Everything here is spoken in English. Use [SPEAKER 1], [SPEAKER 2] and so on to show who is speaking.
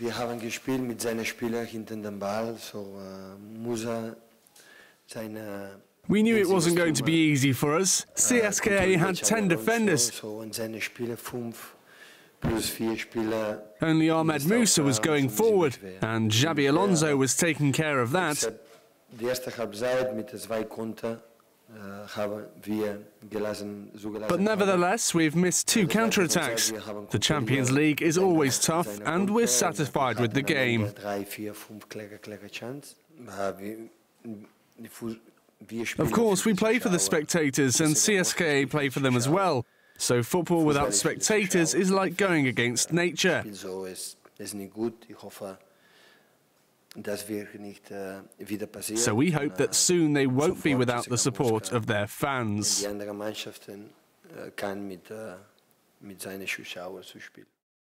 [SPEAKER 1] wir haben gespielt mit seinen Spielern hinter dem Ball, so äh, muss er seine
[SPEAKER 2] We knew it wasn't going to be easy for us. CSKA had 10 defenders.
[SPEAKER 1] So, und seine Spieler fünf plus vier Spieler.
[SPEAKER 2] Only Ahmed Musa was going forward, and Xabi Alonso was taking care of that.
[SPEAKER 1] Die erste Halbzeit mit zwei Konter haben wir gelassen, zugelassen.
[SPEAKER 2] But nevertheless, we've missed two counterattacks. The Champions League is always tough, and we're satisfied with the game.
[SPEAKER 1] Drei, vier, fünf klare, klare Chance. Aber wir- die Fu- wir
[SPEAKER 2] Of course, we play for the spectators, and CSKA play for them as well. So football without spectators is like going against nature.
[SPEAKER 1] So ist ist nicht gut. Ich hoffe, das wird nicht wieder passieren.
[SPEAKER 2] So we hope that soon they won't be without the support
[SPEAKER 1] Support
[SPEAKER 2] of their fans.